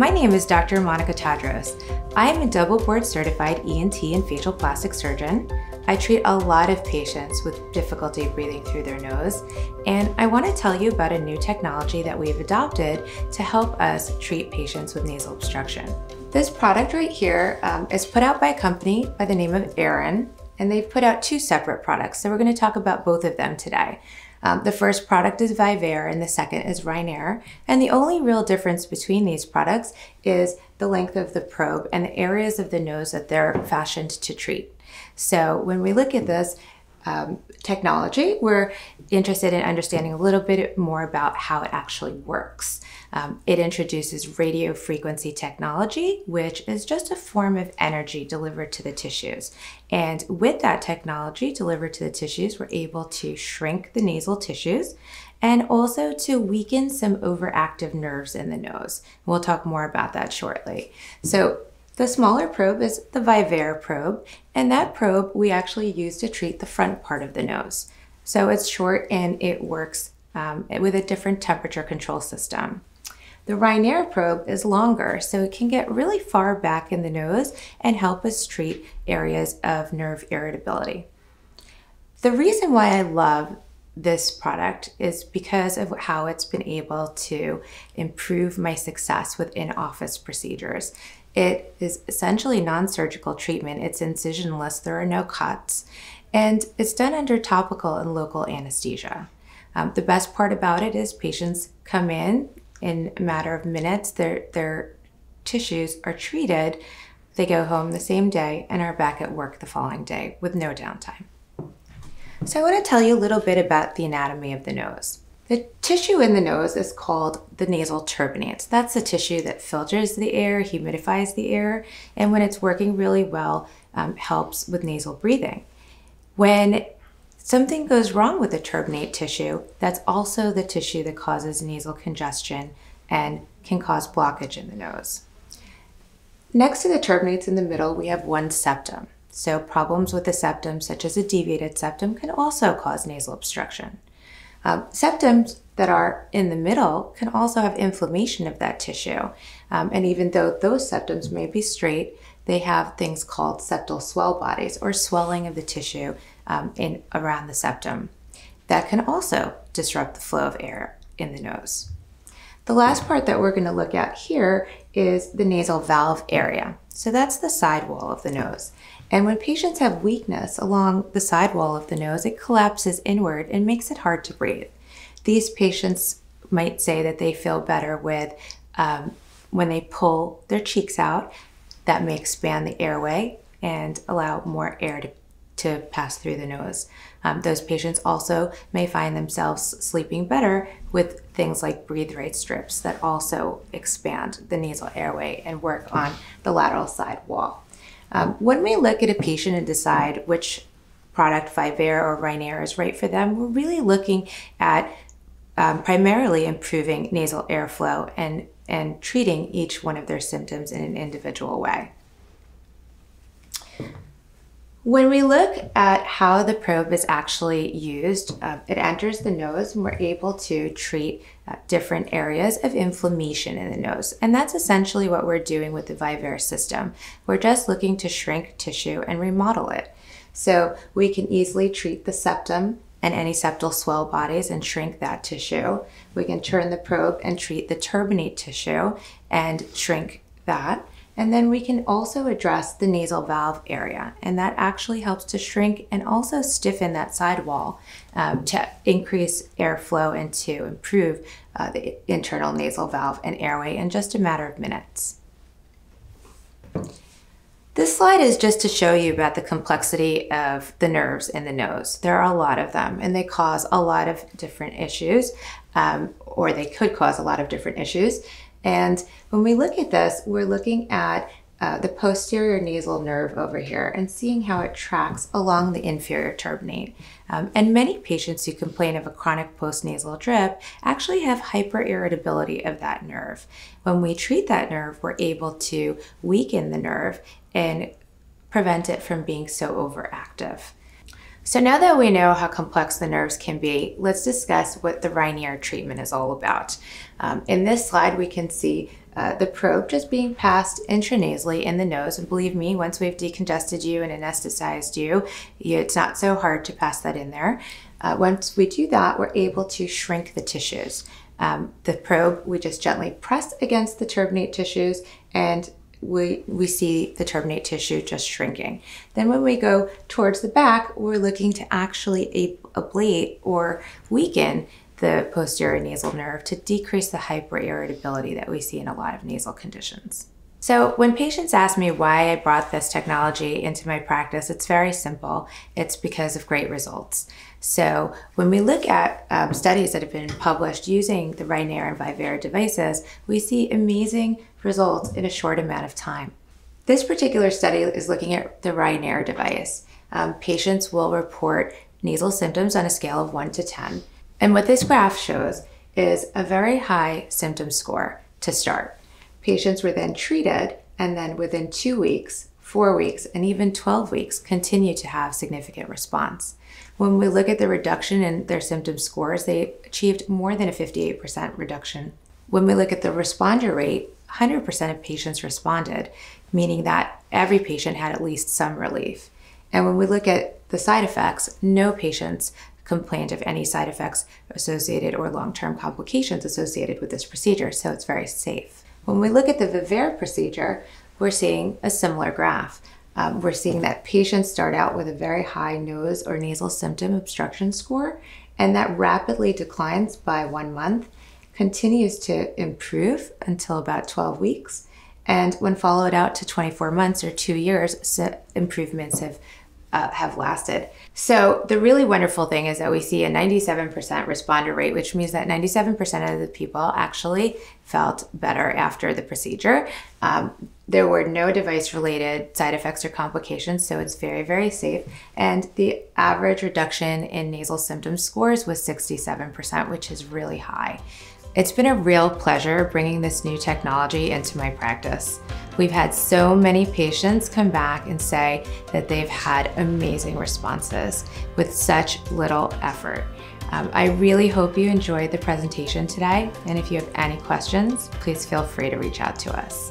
My name is Dr. Monica Tadros. I am a double board certified ENT and facial plastic surgeon. I treat a lot of patients with difficulty breathing through their nose, and I want to tell you about a new technology that we've adopted to help us treat patients with nasal obstruction. This product right here um, is put out by a company by the name of Aerin, and they've put out two separate products, so we're going to talk about both of them today. Um, the first product is VivAer and the second is RhinAer. And the only real difference between these products is the length of the probe and the areas of the nose that they're fashioned to treat. So when we look at this, um, technology, we're interested in understanding a little bit more about how it actually works. Um, it introduces radio frequency technology, which is just a form of energy delivered to the tissues. And with that technology delivered to the tissues, we're able to shrink the nasal tissues and also to weaken some overactive nerves in the nose. We'll talk more about that shortly. So the smaller probe is the VivAer probe, and that probe we actually use to treat the front part of the nose. So it's short and it works um, with a different temperature control system. The RhinAer probe is longer, so it can get really far back in the nose and help us treat areas of nerve irritability. The reason why I love this product is because of how it's been able to improve my success with in office procedures. It is essentially non surgical treatment, it's incisionless, there are no cuts, and it's done under topical and local anesthesia. Um, the best part about it is patients come in in a matter of minutes, their, their tissues are treated, they go home the same day, and are back at work the following day with no downtime. So, I want to tell you a little bit about the anatomy of the nose. The tissue in the nose is called the nasal turbinates. That's the tissue that filters the air, humidifies the air, and when it's working really well, um, helps with nasal breathing. When something goes wrong with the turbinate tissue, that's also the tissue that causes nasal congestion and can cause blockage in the nose. Next to the turbinates in the middle, we have one septum. So problems with the septum, such as a deviated septum, can also cause nasal obstruction. Um, septums that are in the middle can also have inflammation of that tissue. Um, and even though those septums may be straight, they have things called septal swell bodies or swelling of the tissue um, in around the septum. That can also disrupt the flow of air in the nose. The last part that we're going to look at here is the nasal valve area. So that's the side wall of the nose. And when patients have weakness along the side wall of the nose, it collapses inward and makes it hard to breathe. These patients might say that they feel better with um, when they pull their cheeks out. That may expand the airway and allow more air to, to pass through the nose. Um, those patients also may find themselves sleeping better with things like breathe right strips that also expand the nasal airway and work on the lateral side wall. Um, when we look at a patient and decide which product, VivAer or RhinAer, is right for them, we're really looking at um, primarily improving nasal airflow and, and treating each one of their symptoms in an individual way. When we look at how the probe is actually used, uh, it enters the nose and we're able to treat uh, different areas of inflammation in the nose. And that's essentially what we're doing with the VivAer system. We're just looking to shrink tissue and remodel it. So we can easily treat the septum and any septal swell bodies and shrink that tissue. We can turn the probe and treat the turbinate tissue and shrink that. And then we can also address the nasal valve area, and that actually helps to shrink and also stiffen that side wall um, to increase airflow and to improve uh, the internal nasal valve and airway in just a matter of minutes. This slide is just to show you about the complexity of the nerves in the nose. There are a lot of them, and they cause a lot of different issues, um, or they could cause a lot of different issues. And when we look at this, we're looking at uh, the posterior nasal nerve over here and seeing how it tracks along the inferior turbinate. Um, and many patients who complain of a chronic postnasal drip actually have hyperirritability of that nerve. When we treat that nerve, we're able to weaken the nerve and prevent it from being so overactive. So now that we know how complex the nerves can be, let's discuss what the RhinAer treatment is all about. Um, in this slide, we can see uh, the probe just being passed intranasally in the nose. And believe me, once we've decongested you and anesthetized you, it's not so hard to pass that in there. Uh, once we do that, we're able to shrink the tissues. Um, the probe, we just gently press against the turbinate tissues and we, we see the turbinate tissue just shrinking. Then when we go towards the back, we're looking to actually ablate or weaken the posterior nasal nerve to decrease the hyperirritability that we see in a lot of nasal conditions. So when patients ask me why I brought this technology into my practice, it's very simple. It's because of great results. So when we look at um, studies that have been published using the RhinAer and VivAer devices, we see amazing results in a short amount of time. This particular study is looking at the RhinAer device. Um, patients will report nasal symptoms on a scale of 1 to 10. And what this graph shows is a very high symptom score to start. Patients were then treated, and then within two weeks, four weeks, and even 12 weeks, continue to have significant response. When we look at the reduction in their symptom scores, they achieved more than a 58% reduction. When we look at the responder rate, 100% of patients responded, meaning that every patient had at least some relief. And when we look at the side effects, no patients complained of any side effects associated or long term complications associated with this procedure, so it's very safe. When we look at the VivAer procedure, we're seeing a similar graph. Um, we're seeing that patients start out with a very high nose or nasal symptom obstruction score, and that rapidly declines by one month, continues to improve until about 12 weeks. And when followed out to 24 months or two years, improvements have uh, have lasted. So the really wonderful thing is that we see a 97% responder rate, which means that 97% of the people actually felt better after the procedure. Um, there were no device related side effects or complications, so it's very, very safe. And the average reduction in nasal symptom scores was 67%, which is really high. It's been a real pleasure bringing this new technology into my practice. We've had so many patients come back and say that they've had amazing responses with such little effort. Um, I really hope you enjoyed the presentation today, and if you have any questions, please feel free to reach out to us.